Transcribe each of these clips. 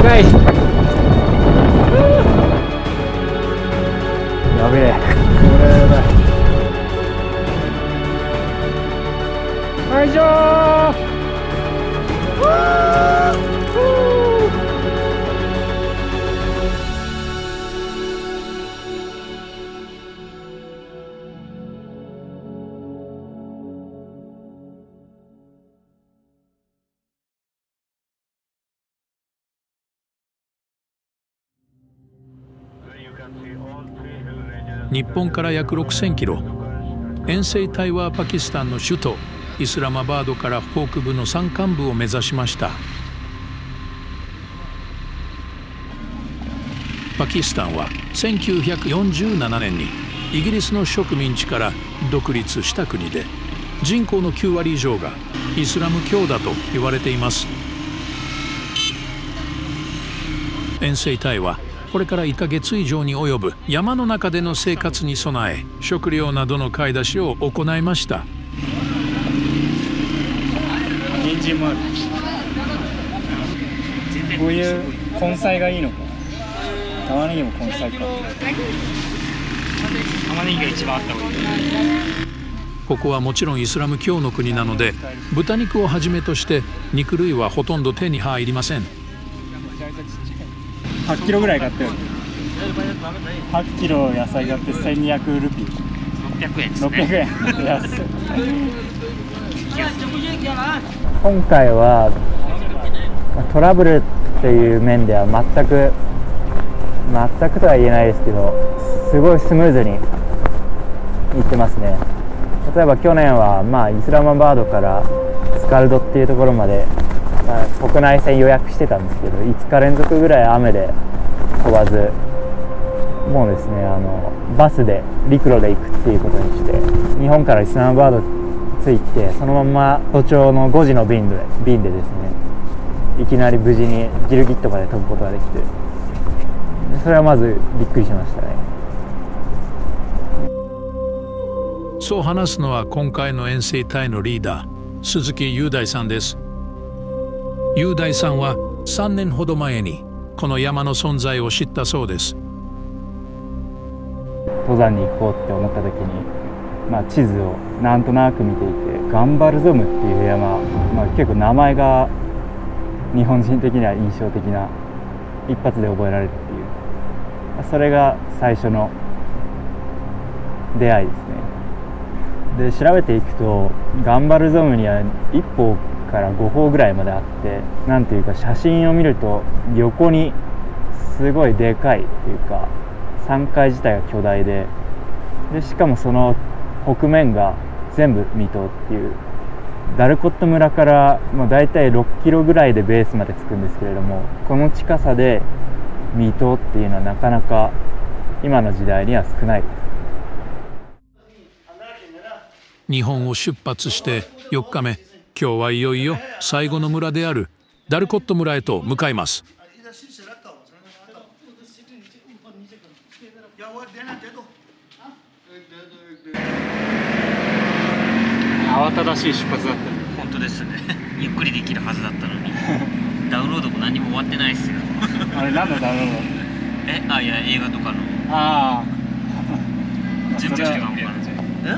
近日本から約6000キロ。遠征隊はパキスタンの首都イスラマバードから北部の山間部を目指しました。パキスタンは1947年にイギリスの植民地から独立した国で人口の9割以上がイスラム教だと言われています。遠征隊はこれから1ヶ月以上に及ぶ山の中での生活に備え食料などの買い出しを行いました。人参もある。こういう根菜がいいのか。玉ねぎも根菜か。玉ねぎが一番あった方がいい。ここはもちろんイスラム教の国なので豚肉をはじめとして肉類はほとんど手に入りません8キロぐらい買ったよ8キロ野菜買って1200ルピー。600円です600ね円。安い。今回はまあトラブルっていう面では全く全くとは言えないですけどすごいスムーズにいってますね。例えば去年はまあイスラマバードからスカルドっていうところまで、まあ国内線予約してたんですけど5日連続ぐらい雨で飛ばずもうですねあのバスで陸路で行くっていうことにして日本からイスラマバード着いてそのまま都庁の5時の便で便でですねいきなり無事にギルギットまで飛ぶことができてそれはまずびっくりしましたね。そう話すのは今回の遠征隊のリーダー鈴木雄大さんです。雄大さんは3年ほど前にこの山の存在を知ったそうです。登山に行こうって思った時に、まあ、地図をなんとなく見ていてガンバルゾムっていう山、まあ、結構名前が日本人的には印象的な一発で覚えられるっていう。それが最初の出会いですね。で調べていくとガンバルゾムには1歩から5歩ぐらいまであってなんていうか写真を見ると横にすごいでかいっていうか山階自体が巨大ででしかもその北面が全部未踏っていうダルコット村から、まあ、大体6キロぐらいでベースまで着くんですけれどもこの近さで未踏っていうのはなかなか今の時代には少ない。です日本を出発して4日目。今日はいよいよ最後の村であるダルコット村へと向かいます。慌ただしい出発だった本当ですね。ゆっくりできるはずだったのに。ダウンロードも何も終わってないですよ。あれ何のダウンロード？えあいや映画とかの。ああ 準備して頑張る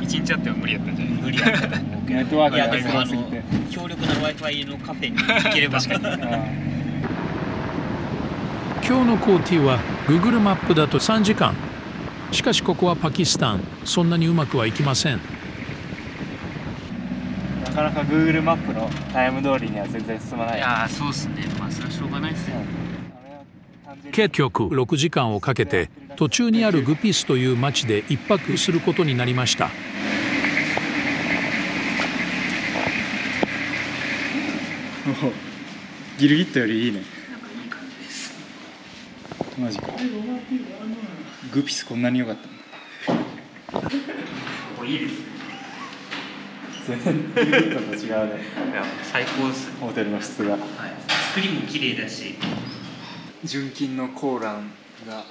一日あっては無理やったんじゃない？無理だった。と思うけどネットワークがでもあのすぎて強力な w i f i のカフェに行ければ。あ 今日のコーティは Google マップだと3時間。しかしここはパキスタン。そんなにうまくはいきません。なかなか Google マップのタイム通りには全然進まない。いやーそうっすね。まあそれはしょうがないっすよ結局6時間をかけて途中にあるグピスという町で一泊することになりました。ギルギットよりいいね。マジか。グピスこんなに良かった。これいいです。ね全然ギルギットと違うね。最高っす。ねホテルの質が。はい。作りも綺麗だし。純金のコーランが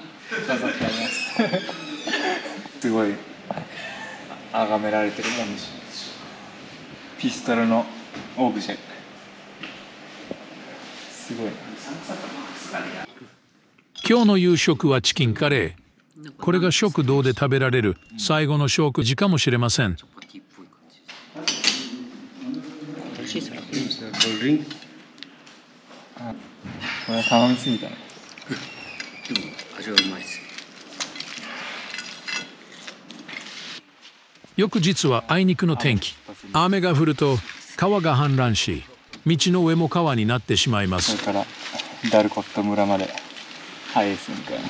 飾ってありますすごい。崇められてるもんでしピストルのオブジェ。すごい。な今日の夕食はチキンカレー。これが食堂で食べられる最後の食事かもしれません。これ頼みすぎたねでも味はうまいです。翌日はあいにくの天気。雨が降ると川が氾濫し道の上も川になってしまいます。それからダルコット村までハイエースみたいな。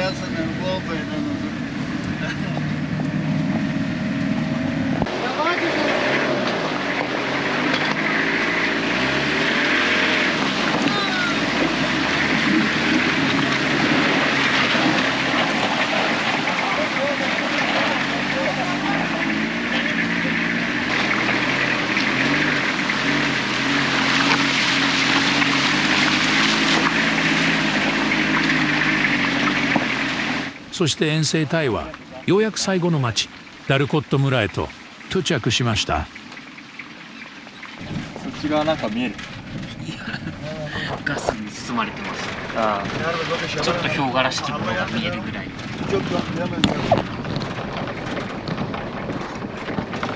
Ja, sen är det Warburton och そして遠征隊はようやく最後の町ダルコット村へと到着しました。そっち側なんか見える？ガスに包まれてます。あちょっと氷河らしきものが見えるぐらい。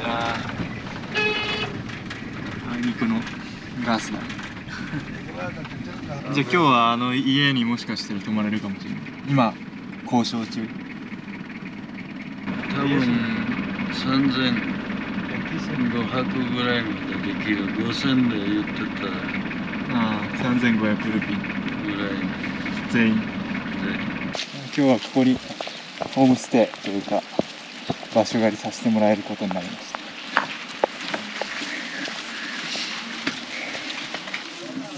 あいにくのガスだ。じゃあ今日はあの家にもしかしたら泊まれるかもしれない。今交渉中。多分3500ぐらいまでできる。5000で言ってたああ3500ルピー。ぐらい全員。で今日はここにホームステイというか場所借りさせてもらえることになりました。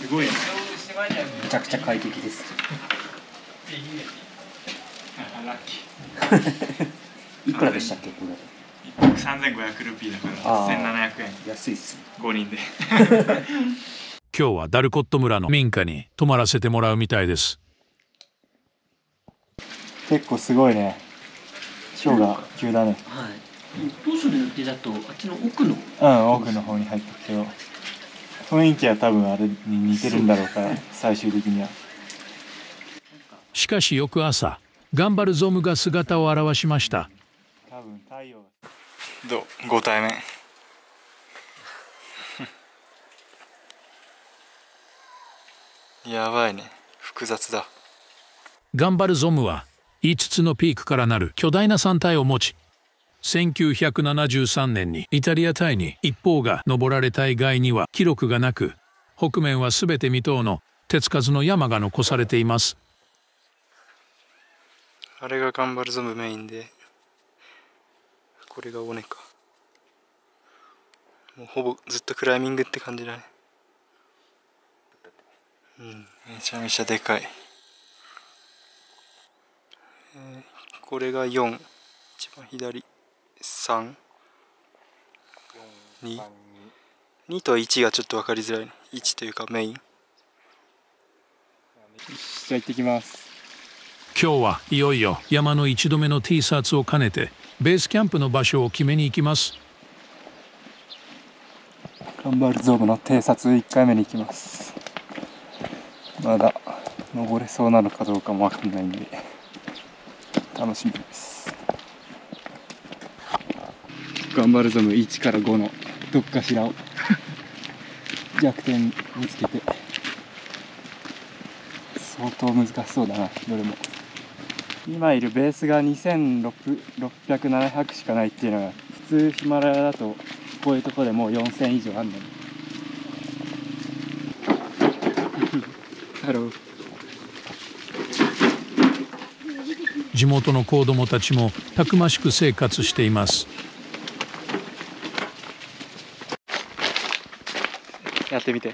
すごいね。めちゃくちゃ快適です ラッキいくらでしたっけ？こー3500ルピーだからあー。1700円。れ安いっす5人で。今日はダルコット村の民家に泊まらせてもらうみたいです。結構すごいね。ショーが急だね。はい。当初の予定だとあっちの奥の？うん奥の方に入ってくけど。雰囲気は多分あれに似てるんだろうから最終的には。しかし翌朝ガンバルゾムが姿を現しました。多分太陽どう？ご対面。やばいね。複雑だ。ガンバルゾムは5つのピークからなる巨大な山体を持ち1973年にイタリア隊に一方が登られた以外には記録がなく北面は全て未踏の手つかずの山が残されていますあれがガンバルゾムメインでこれが尾根か。もうほぼずっとクライミングって感じだね。うんめちゃめちゃでかい、えーこれが4一番左。3 2 2と1がちょっと分かりづらいね。1というかメイン。じゃあ行ってきます。今日はいよいよ山の1度目の T サーツを兼ねてベースキャンプの場所を決めに行きます。ガンバルゾームの偵察1回目に行きます。まだ登れそうなのかどうかもわかんないんで楽しみです。ガンバルゾーム1から5のどっかしらを。弱点見つけて。相当難しそうだなどれも。今いるベースが2600700しかないっていうのが普通ヒマラヤだとこういうとこでもう4000以上あんのに。地元の子供たちもたくましく生活しています。やってみて。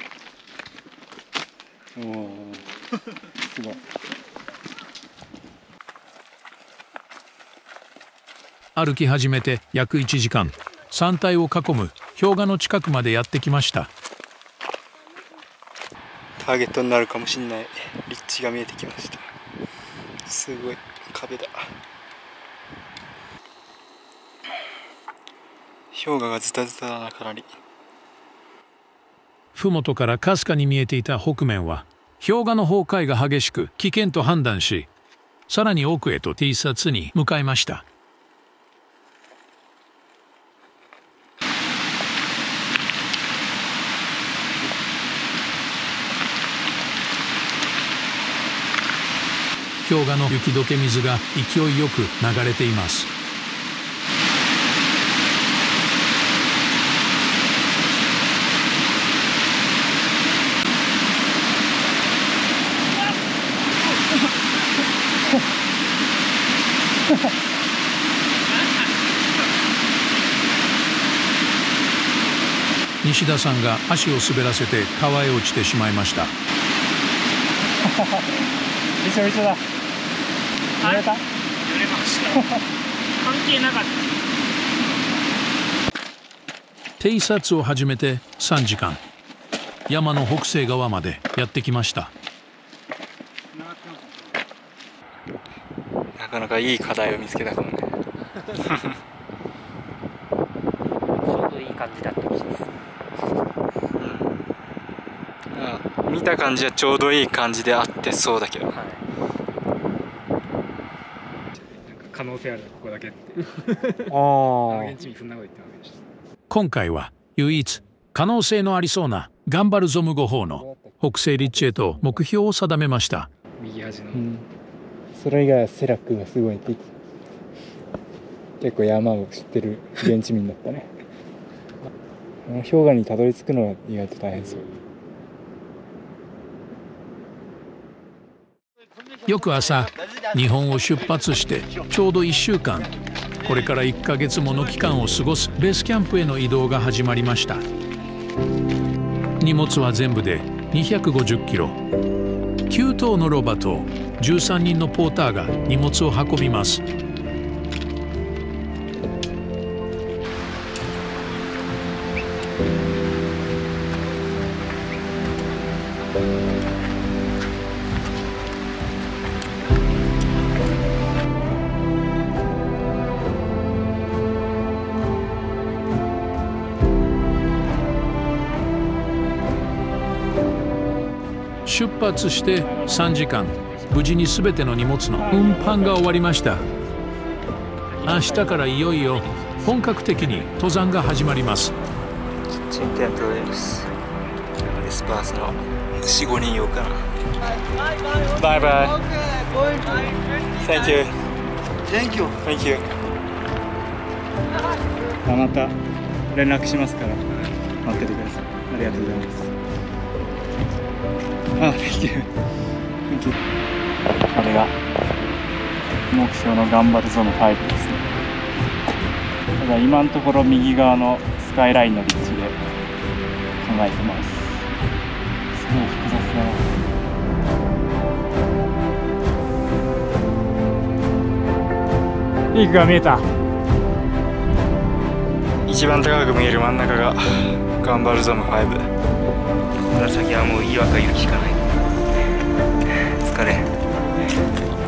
おおすごい歩き始めて約1時間。山体を囲む。氷河の近くまでやってきました。ターゲットになるかもしれない。立地が見えてきました。すごい壁だ。氷河がズタズタだなかなり。麓からかすかに見えていた北面は氷河の崩壊が激しく危険と判断しさらに奥へと T シャツに向かいました氷河の雪解け水が勢いよく流れています。西田さんが足を滑らせて川へ落ちてしまいました。びしょびしょだ。濡れた揺れました。関係なかった。偵察を始めて3時間。山の北西側までやってきました。なかなかいい課題を見つけたかもね。ちょうどいい感じだったみたいですあ見た感じはちょうどいい感じであってそうだけど。はい可能性あるここだけって あ現地にそんなこと言ってませんでした。今回は唯一可能性のありそうなガンバルゾム5方の北西立地へと目標を定めました。右端の、うん。それ以外はセラックがすごいって。結構山を知ってる現地民だったね。あの氷河にたどり着くのは意外と大変そう翌朝日本を出発してちょうど1週間これから1ヶ月もの期間を過ごすベースキャンプへの移動が始まりました。荷物は全部で250キロ。9頭のロバと13人のポーターが荷物を運びます。出発して3時間。無事に全ての荷物の運搬が終わりました。明日からいよいよ本格的に登山が始まります。スパースの45人用かな。バイバイ。Thank you Thank you. Thank you また連絡しますから。待っててください。ありがとうございますあ Thank you Thank you これが目標の頑張るゾーン5ですね。ただ今のところ右側のスカイラインの立地で考えてます。すごい複雑だなピークが見えた一番高く見える真ん中がガンバルゾム5から先はもう岩か雪しかない。疲れ。